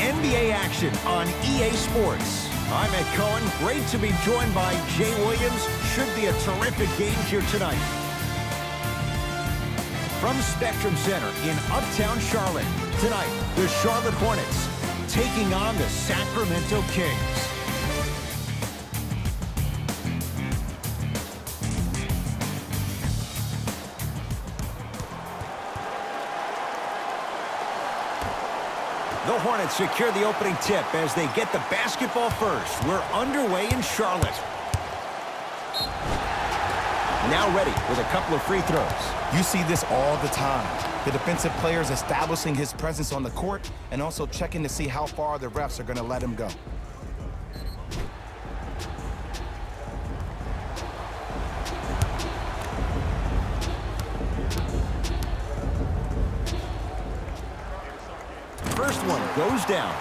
NBA action on EA Sports. I'm Ed Cohen. Great to be joined by Jay Williams. Should be a terrific game here tonight. From Spectrum Center in Uptown Charlotte, tonight, the Charlotte Hornets taking on the Sacramento Kings. Hornets secure the opening tip as they get the basketball first. We're underway in Charlotte. Now ready with a couple of free throws. You see this all the time. The defensive players establishing his presence on the court and also checking to see how far the refs are going to let him go. First one goes down.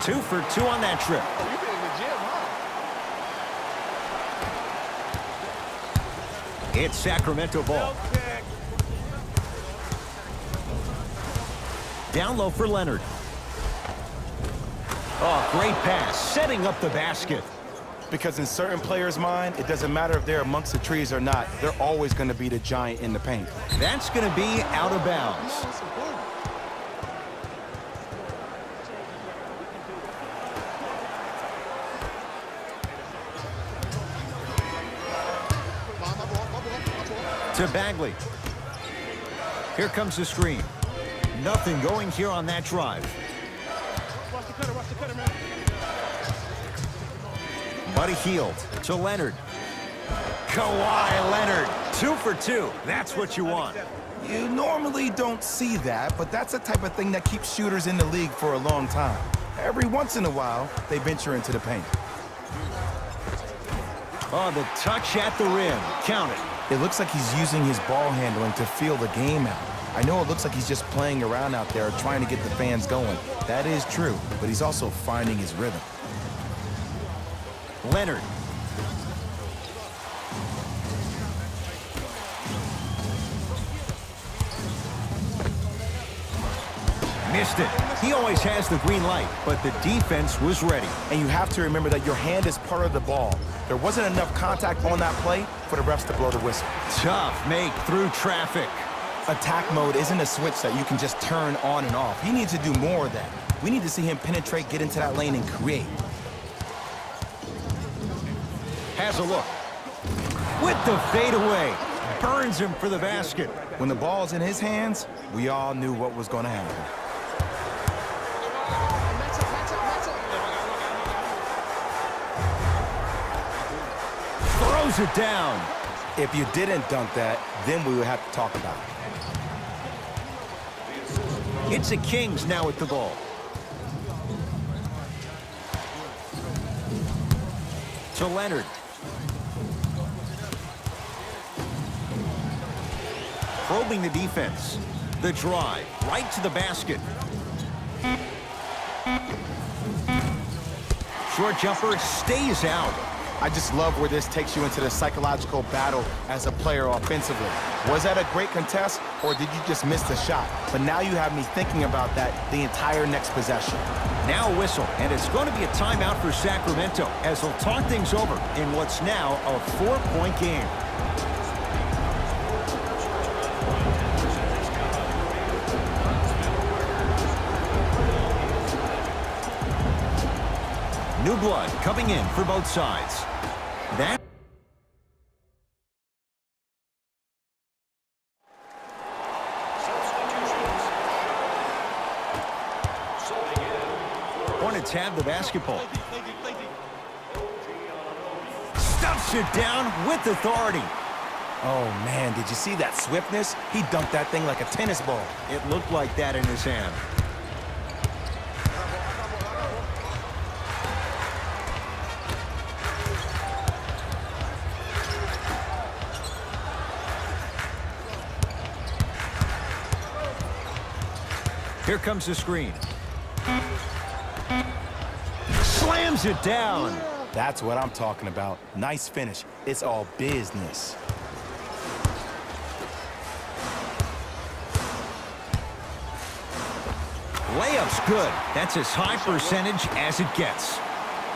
Two for two on that trip. It's Sacramento ball. Down low for Leonard. Oh, great pass, setting up the basket. Because in certain players' mind, it doesn't matter if they're amongst the trees or not. They're always going to be the giant in the paint. That's going to be out of bounds. To Bagley. Here comes the screen. Nothing going here on that drive. Buddy Hield to Leonard. Kawhi Leonard, two for two. That's what you want. You normally don't see that, but that's the type of thing that keeps shooters in the league for a long time. Every once in a while, they venture into the paint. Oh, the touch at the rim. Count it. It looks like he's using his ball handling to feel the game out. I know it looks like he's just playing around out there trying to get the fans going. That is true, but he's also finding his rhythm. Leonard. Missed it. He always has the green light, but the defense was ready. And you have to remember that your hand is part of the ball. There wasn't enough contact on that play for the refs to blow the whistle. Tough make through traffic. Attack mode isn't a switch that you can just turn on and off. He needs to do more of that. We need to see him penetrate, get into that lane, and create. Has a look. With the fadeaway. Burns him for the basket. When the ball's in his hands, we all knew what was going to happen. Throws it down. If you didn't dunk that, then we would have to talk about it. It's the Kings now with the ball. To Leonard. Probing the defense. The drive, right to the basket. Short jumper stays out. I just love where this takes you into the psychological battle as a player offensively. Was that a great contest, or did you just miss the shot? But now you have me thinking about that the entire next possession. Now a whistle, and it's going to be a timeout for Sacramento as they'll talk things over in what's now a four-point game. New blood coming in for both sides. That Hornets have the basketball. Stuffs it down with authority. Oh, man, did you see that swiftness? He dunked that thing like a tennis ball. It looked like that in his hand. Here comes the screen. Slams it down. That's what I'm talking about. Nice finish. It's all business. Layup's good. That's as high percentage as it gets.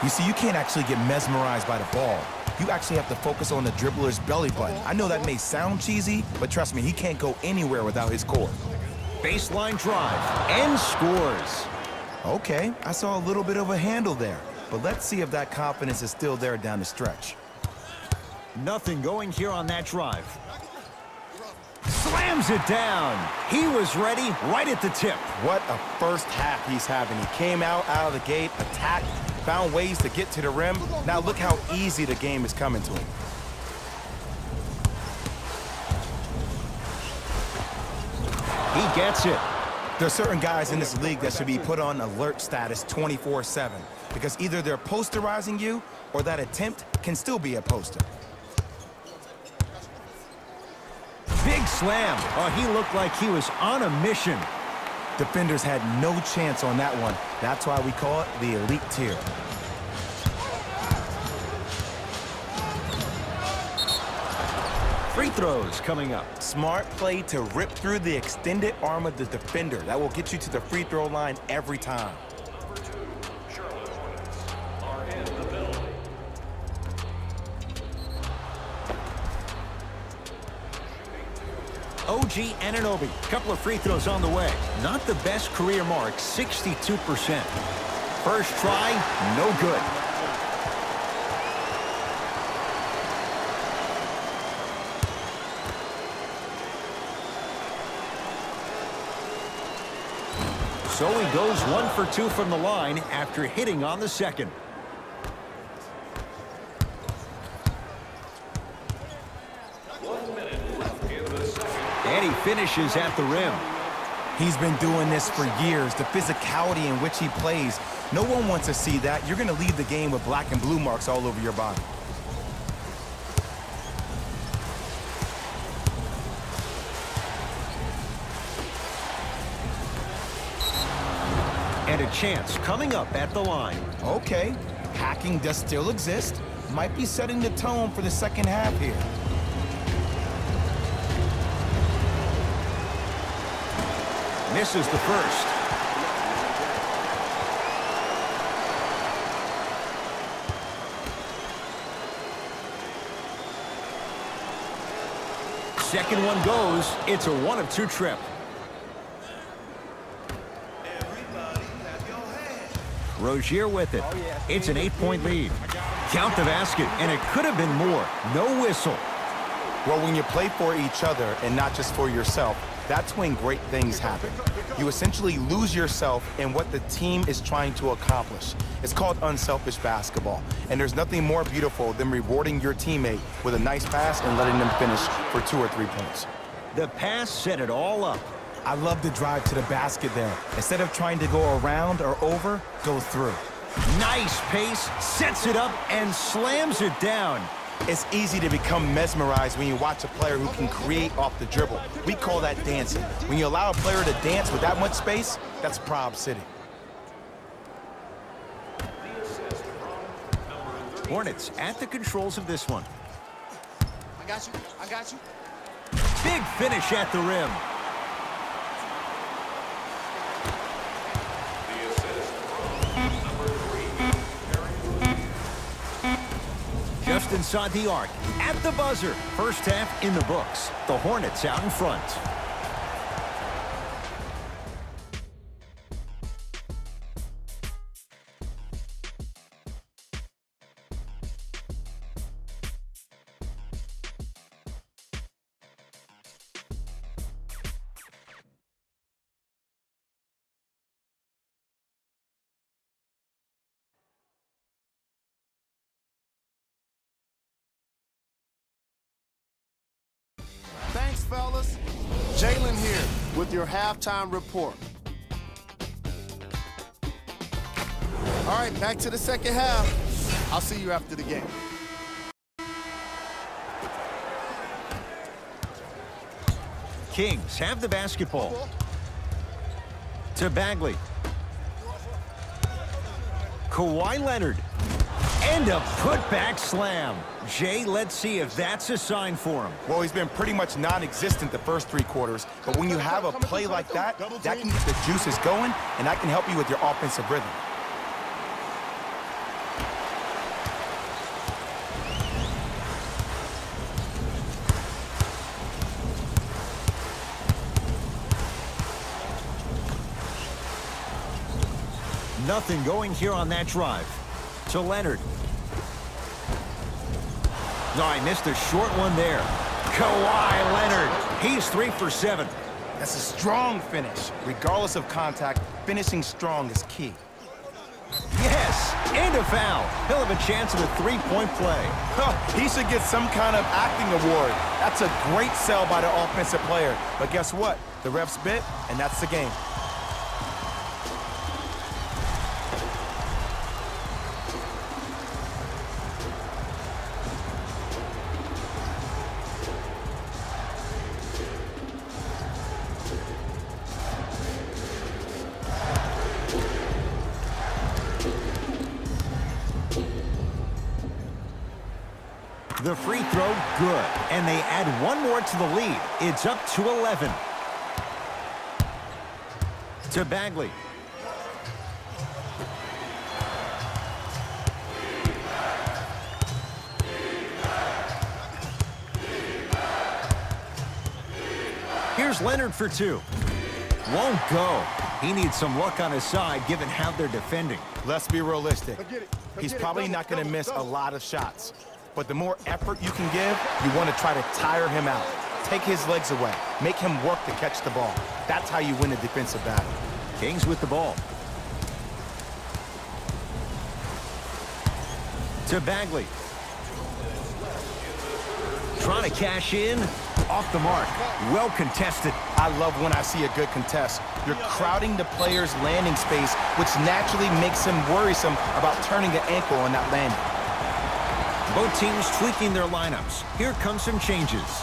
You see, you can't actually get mesmerized by the ball. You actually have to focus on the dribbler's belly button. I know that may sound cheesy, but trust me, he can't go anywhere without his core. Baseline drive and scores. Okay, I saw a little bit of a handle there, but let's see if that confidence is still there down the stretch. Nothing going here on that drive. Slams it down. He was ready right at the tip. What a first half he's having. He came out, out of the gate, attacked, found ways to get to the rim. Now look how easy the game is coming to him. He gets it. There are certain guys in this league that should be put on alert status 24-7 because either they're posterizing you or that attempt can still be a poster. Big slam. Oh, he looked like he was on a mission. Defenders had no chance on that one. That's why we call it the elite tier. Free throws coming up. Smart play to rip through the extended arm of the defender. That will get you to the free throw line every time. OG Anunoby, couple of free throws on the way. Not the best career mark, 62%. First try, no good. So he goes one for two from the line after hitting on the second. And he finishes at the rim. He's been doing this for years. The physicality in which he plays, no one wants to see that. You're going to leave the game with black and blue marks all over your body. And a chance coming up at the line. Okay, hacking does still exist. Might be setting the tone for the second half here. Misses the first. Second one goes. It's a one of two trip. Rozier with it. It's an eight-point lead. Count the basket, and it could have been more. No whistle. Well, when you play for each other and not just for yourself, that's when great things happen. You essentially lose yourself in what the team is trying to accomplish. It's called unselfish basketball. And there's nothing more beautiful than rewarding your teammate with a nice pass and letting them finish for two or three points. The pass set it all up. I love the drive to the basket there. Instead of trying to go around or over, go through. Nice pace, sets it up, and slams it down. It's easy to become mesmerized when you watch a player who can create off the dribble. We call that dancing. When you allow a player to dance with that much space, that's Prob City. Hornets at the controls of this one. I got you. I got you. Big finish at the rim. Just inside the arc, at the buzzer. First half in the books. The Hornets out in front. Fellas. Jalen here with your halftime report. All right, back to the second half. I'll see you after the game. Kings have the basketball. To Bagley. Kawhi Leonard. And a putback slam. Jay, let's see if that's a sign for him. Well, he's been pretty much non-existent the first three quarters, but when you have a play like that, that can get the juices going, and that can help you with your offensive rhythm. Nothing going here on that drive. To Leonard. I missed a short one there. Kawhi Leonard. He's three for seven. That's a strong finish. Regardless of contact, finishing strong is key. Yes, and a foul. He'll have a chance at a three-point play. Huh, he should get some kind of acting award. That's a great sell by the offensive player. But guess what? The refs bit, and that's the game. To the lead. It's up to 11. To Bagley. Here's Leonard for two. Won't go. He needs some luck on his side given how they're defending. Let's be realistic. He's probably not going to miss a lot of shots. But the more effort you can give, you want to try to tire him out. Take his legs away. Make him work to catch the ball. That's how you win a defensive battle. Kings with the ball. To Bagley. Trying to cash in. Off the mark. Well contested. I love when I see a good contest. You're crowding the player's landing space, which naturally makes him worrisome about turning an ankle on that landing. Both teams tweaking their lineups. Here come some changes.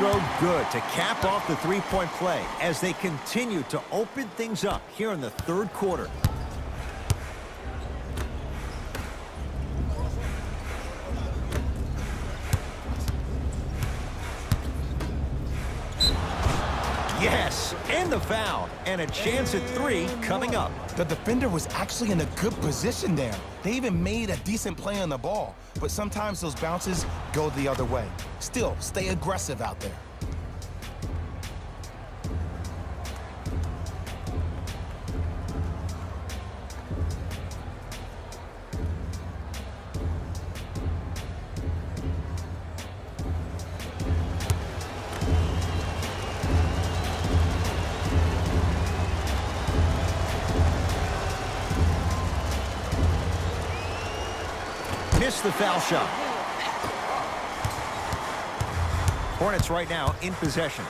Throw good to cap off the three-point play as they continue to open things up here in the third quarter. Yes, and the foul, and a chance at three coming up. The defender was actually in a good position there. They even made a decent play on the ball, but sometimes those bounces go the other way. Still, stay aggressive out there. The foul shot. Hornets right now in possession.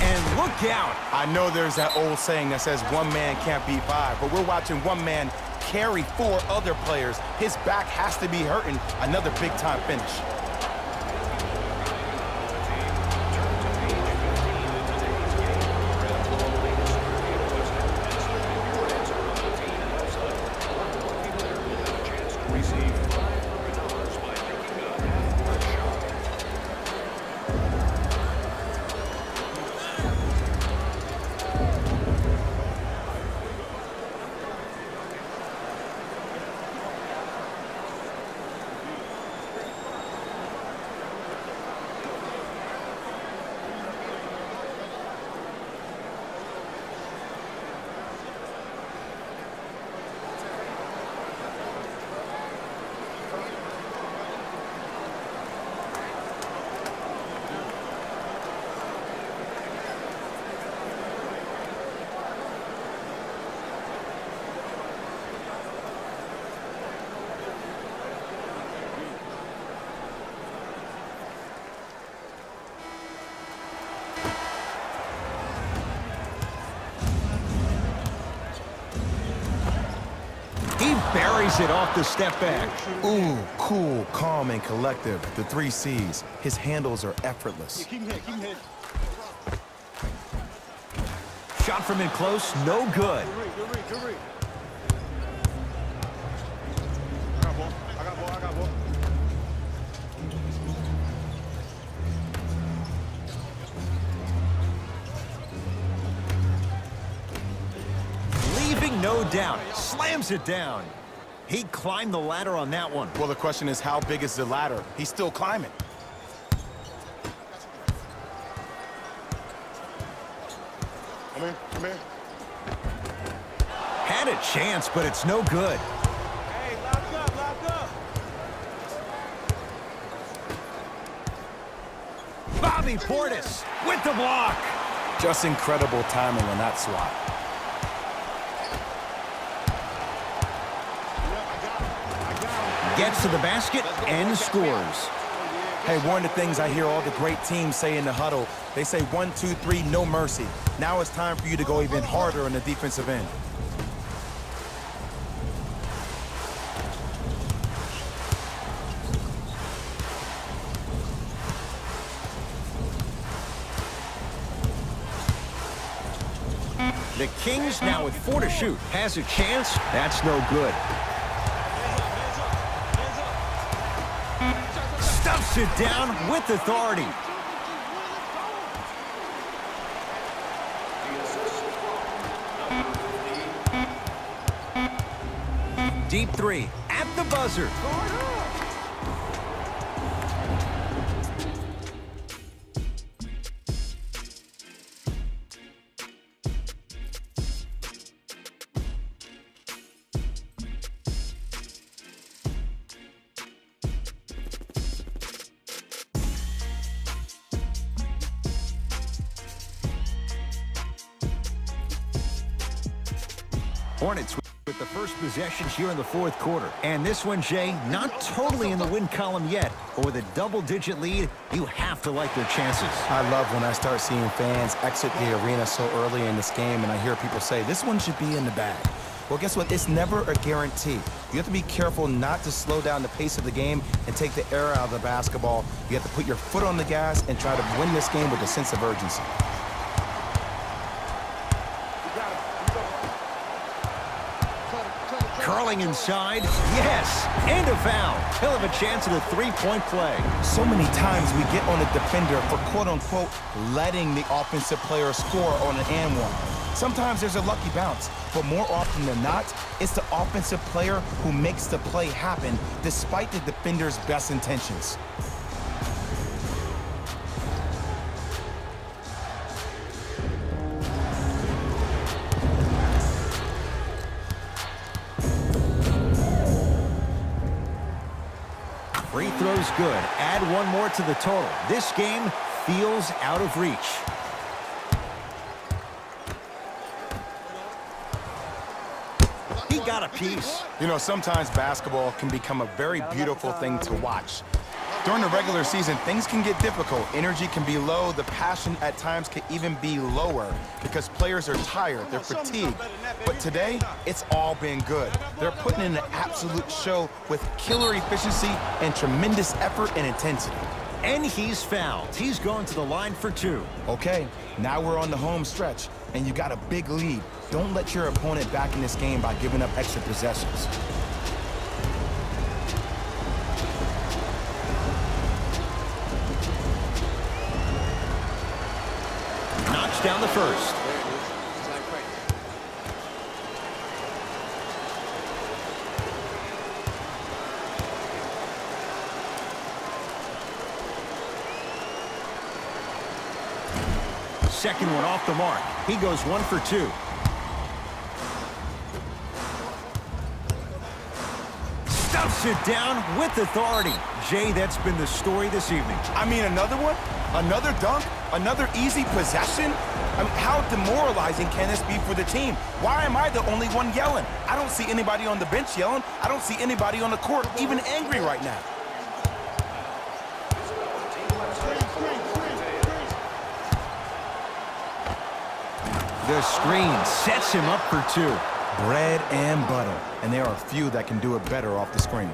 And look out. I know there's that old saying that says one man can't beat five, but we're watching one man carry four other players. His back has to be hurting. Another big-time finish. Buries it off the step back. Ooh, cool, calm, and collective. The three C's. His handles are effortless. Shot from in close, no good. Leaving no doubt. Slams it down. He climbed the ladder on that one. Well, the question is, how big is the ladder? He's still climbing. Come in, come in. Had a chance, but it's no good. Hey, lock up, lock up. Bobby Portis with the block. Just incredible timing on that swat. Gets to the basket and scores. Hey, one of the things I hear all the great teams say in the huddle, they say one, two, three, no mercy. Now it's time for you to go even harder on the defensive end. The Kings now with four to shoot. Has a chance. That's no good. It down with authority. Deep three at the buzzer. Hornets with the first possessions here in the fourth quarter. And this one, Jay, not totally in the win column yet, but with a double-digit lead, you have to like their chances. I love when I start seeing fans exit the arena so early in this game and I hear people say, this one should be in the bag. Well, guess what? It's never a guarantee. You have to be careful not to slow down the pace of the game and take the air out of the basketball. You have to put your foot on the gas and try to win this game with a sense of urgency. Curling inside, yes, and a foul. He'll have a chance at a three-point play. So many times we get on a defender for quote-unquote letting the offensive player score on an and one. Sometimes there's a lucky bounce, but more often than not, it's the offensive player who makes the play happen despite the defender's best intentions. Good. Add one more to the total. This game feels out of reach. He got a piece. You know, sometimes basketball can become a very beautiful thing to watch. During the regular season, things can get difficult. Energy can be low. The passion at times can even be lower because players are tired. They're fatigued. But today, it's all been good. They're putting in an absolute show with killer efficiency and tremendous effort and intensity. And he's fouled. He's going to the line for two. Okay, now we're on the home stretch, and you got a big lead. Don't let your opponent back in this game by giving up extra possessions. Down the first. Second one off the mark. He goes one for two. Stuffs it down with authority. Jay, that's been the story this evening. I mean, another one? Another dunk? Another easy possession? I mean, how demoralizing can this be for the team? Why am I the only one yelling? I don't see anybody on the bench yelling. I don't see anybody on the court even angry right now. The screen sets him up for two. bread and butter, and there are a few that can do it better off the screen.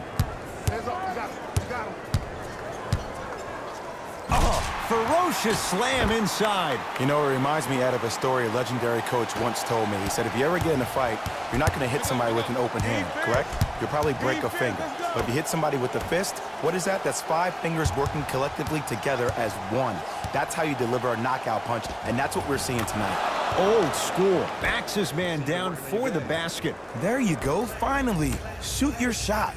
Oh, ferocious slam inside. You know, it reminds me out of a story a legendary coach once told me. He said, if you ever get in a fight, you're not going to hit somebody with an open hand, correct? You'll probably break a finger. But if you hit somebody with a fist, what is that? That's five fingers working collectively together as one. That's how you deliver a knockout punch, and that's what we're seeing tonight. Old school. Backs his man down for the basket. There you go, finally. Shoot your shot.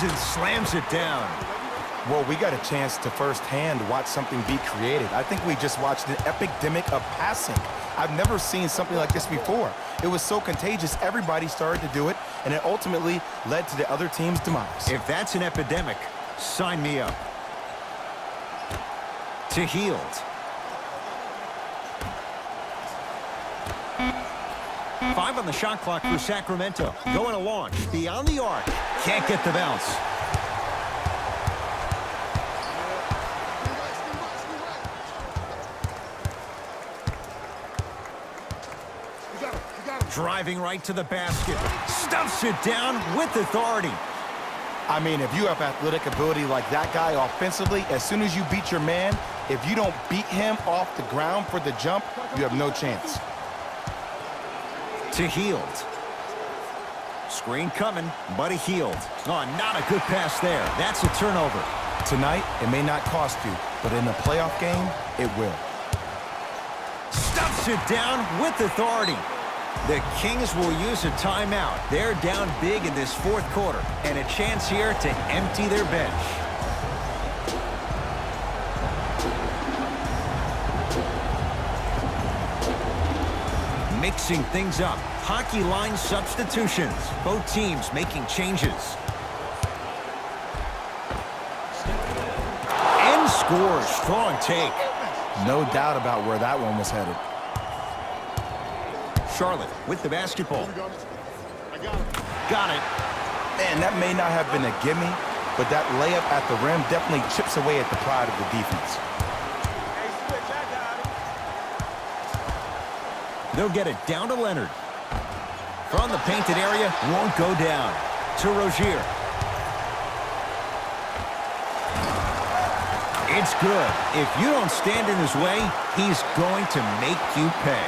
And slams it down. Well, we got a chance to firsthand watch something be created. I think we just watched an epidemic of passing. I've never seen something like this before. It was so contagious, everybody started to do it, and it ultimately led to the other team's demise. If that's an epidemic, sign me up. To Hield. Five on the shot clock for Sacramento. Going to launch. Beyond the arc. Can't get the bounce. Driving right to the basket. Stuffs it down with authority. I mean, if you have athletic ability like that guy offensively, as soon as you beat your man, if you don't beat him off the ground for the jump, you have no chance. To Hield. Screen coming, but a Hield. Oh, not a good pass there. That's a turnover. Tonight, it may not cost you, but in a playoff game, it will. Stuffs it down with authority. The Kings will use a timeout. They're down big in this fourth quarter, and a chance here to empty their bench. Mixing things up. Hockey line substitutions. Both teams making changes. And scores. Strong take. No doubt about where that one was headed. Charlotte with the basketball. Got it. Man, that may not have been a gimme, but that layup at the rim definitely chips away at the pride of the defense. They'll get it down to Leonard. From the painted area, won't go down. To Rozier. It's good. If you don't stand in his way, he's going to make you pay.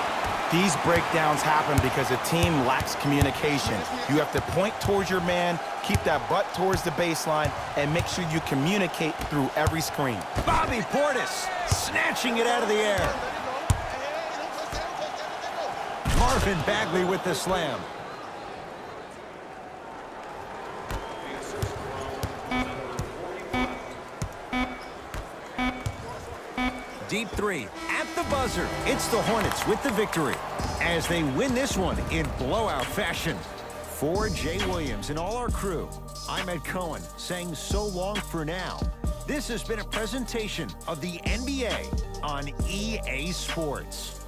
These breakdowns happen because a team lacks communication. You have to point towards your man, keep that butt towards the baseline, and make sure you communicate through every screen. Bobby Portis snatching it out of the air. Marvin Bagley with the slam. Deep three at the buzzer. It's the Hornets with the victory as they win this one in blowout fashion. For Jay Williams and all our crew, I'm Ed Cohen saying so long for now. This has been a presentation of the NBA on EA Sports.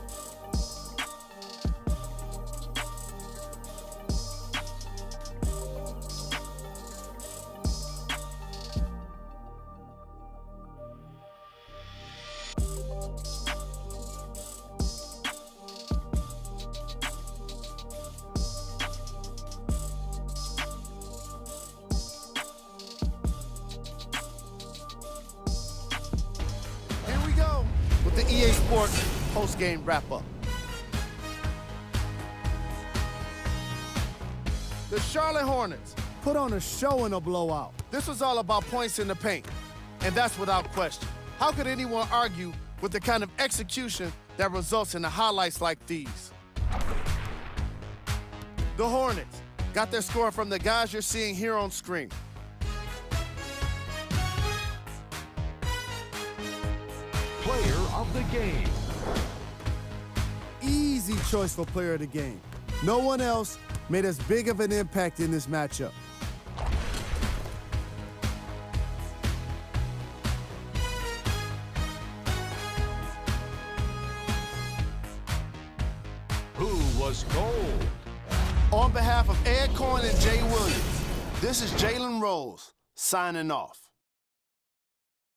Post-game wrap-up. The Charlotte Hornets put on a show in a blowout. This was all about points in the paint, and that's without question. How could anyone argue with the kind of execution that results in the highlights like these? The Hornets got their score from the guys you're seeing here on screen. Player of the game. Easy choice for player of the game. No one else made as big of an impact in this matchup. Who was gold? On behalf of Ed Cohen and Jay Williams, this is Jalen Rose signing off.